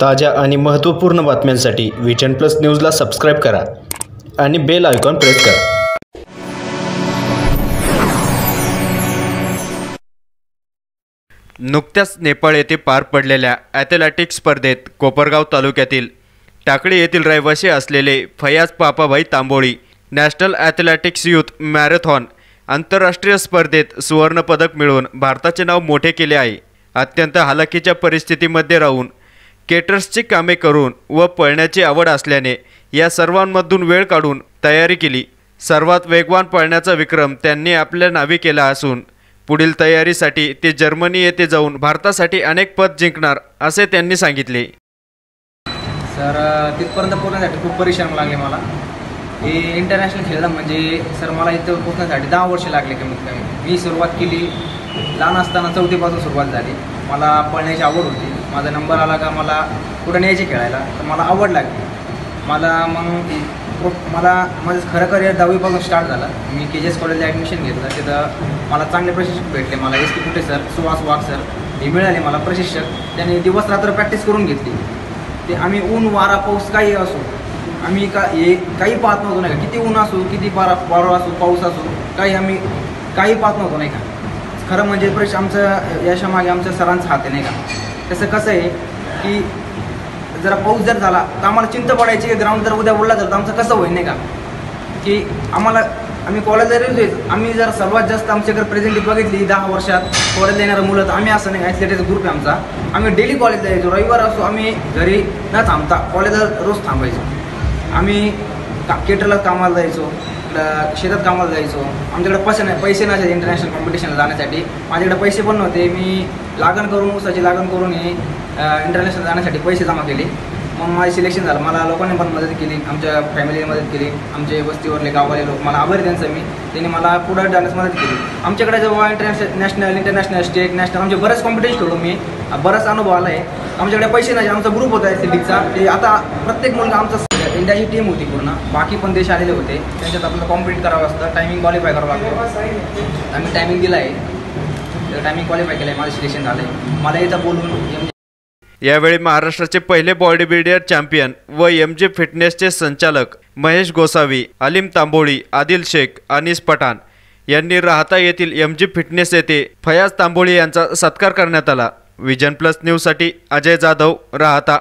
ताज्या आणि महत्त्वपूर्ण बातम्यांसाठी विजन प्लस न्यूजला सबस्क्राईब करा आणि बेल आयकॉन प्रेस करा. नुकत्याच नेपाळ येथे पार पडलेल्या ॲथलेटिक्स स्पर्धेत कोपरगाव तालुक्यातील टाकळी येथील रहिवासी असलेले Fayaz Papabhai Tamboli national athletics youth marathon आंतरराष्ट्रीय स्पर्धेत सुवर्णपदक मिळवून भारताचे नाव मोठे केले आहे. अत्यंत हालाकीच्या परिस्थितीमध्ये राहून केटर्सची कामे करून व पळण्याची आवड असल्याने या सर्वांमधून वेळ काढून तयारी केली. सर्वात वेगवान पळण्याचा विक्रम त्यांनी आपल्या नावे केला असून पुढील तयारीसाठी ते जर्मनी येथे जाऊन भारतासाठी अनेक पद जिंकणार असे त्यांनी सांगितले. सर तिथपर्यंत पोहोचण्यासाठी खूप परिश्रम लागले मला. हे इंटरनॅशनल खेळलं म्हणजे सर मला इथं पोहोचण्यासाठी दहा वर्ष लागले कमीत कमी. मी सुरुवात केली लहान असताना चौथीपासून सुरुवात झाली. मला पळण्याची आवड होती. माझा नंबर आला का मला कुठं न्यायचे खेळायला? तर मला आवड लागली. मला मग प्रो- मला माझं खरं करिअर दहावीपासून स्टार्ट झालं. मी के जी एस कॉलेजला ॲडमिशन घेतलं. तिथं मला चांगले प्रशिक्षक भेटले. मला एस के कुठे सर? सुहास वाघ सर. हे मिळाले मला प्रशिक्षक. त्याने दिवस रात्र प्रॅक्टिस करून घेतली. ते आम्ही ऊन वारा पाऊस काही असो आम्ही का हे काही पाहत नव्हतो नाही का. किती ऊन असो किती वारा वारा असो पाऊस असो काही आम्ही काही पाहत नव्हतो नाही का. खरं म्हणजे प्रश आमचं यशामागे आमच्या सरांचा हात आहे नाही का. तसं कसं आहे की जरा पाऊस जर झाला तर आम्हाला चिंता पडायची की ग्राउंड जर उद्या बोलला तर आमचं कसं होईल नाही का? की आम्हाला आम्ही कॉलेज जरी आम्ही जर सर्वात जास्त आमच्याकडे प्रेझेंटी बघितली दहा वर्षात. कॉलेजला येणारं मुलं तर आम्ही असं नाही ॲथलेटिक्स ग्रुप आहे आमचा. आम्ही डेली कॉलेजला यायचो रविवार असो आम्ही घरी न थांबता कॉलेजला रोज थांबायचो. आम्ही का केटरला कामाला जायचो. ल- शेतात कामाला जायचो. आमच्याकडे पैसे नाही पैसे नसायचे इंटरनॅशनल कॉम्पिटिशनला जाण्यासाठी. माझ्याकडे पैसे पण नव्हते. मी लागण करून ऊसाची लागण करून हे इंटरनॅशनल जाण्यासाठी पैसे जमा केले. मग माझं सिलेक्शन झालं. मला लोकांनी पण मदत केली आमच्या फॅमिलीने मदत केली आमचे वस्तीवरले गावाले लोक. मला आभारी त्यांचं मी. त्यांनी मला पुढं जाण्यास मदत केली. आमच्याकडे जेव्हा international national international state national आमचे बरेच कॉम्पिटिशन खेळलो मी. बराच अनुभव आला आहे आमच्याकडे पैसे नाही आमचा ग्रुप होता सिटीचा ते आता प्रत्येक मुलगा आमचा इंडियाची टीम होती पूर्ण. बाकी पण देश आलेले होते. त्यांच्यात आपल्याला कॉम्पिट करावं असतं. टायमिंग क्वालिफाय करावं लागतं. आम्ही टायमिंग दिला आहे टायमिंग क्वालिफाय केलं आहे माझं सिलेक्शन झालं आहे मला इथं बोलून यावेळी महाराष्ट्राचे पहिले बॉडी बिल्डर चॅम्पियन व एम जे फिटनेसचे संचालक महेश गोसावी अलीम तांबोळी आदिल शेख अनिस पठाण यांनी राहता येथील एम जी फिटनेस येथे फयाज तांबोळी यांचा सत्कार करण्यात आला. विजन प्लस न्यूजसाठी अजय जाधव राहता.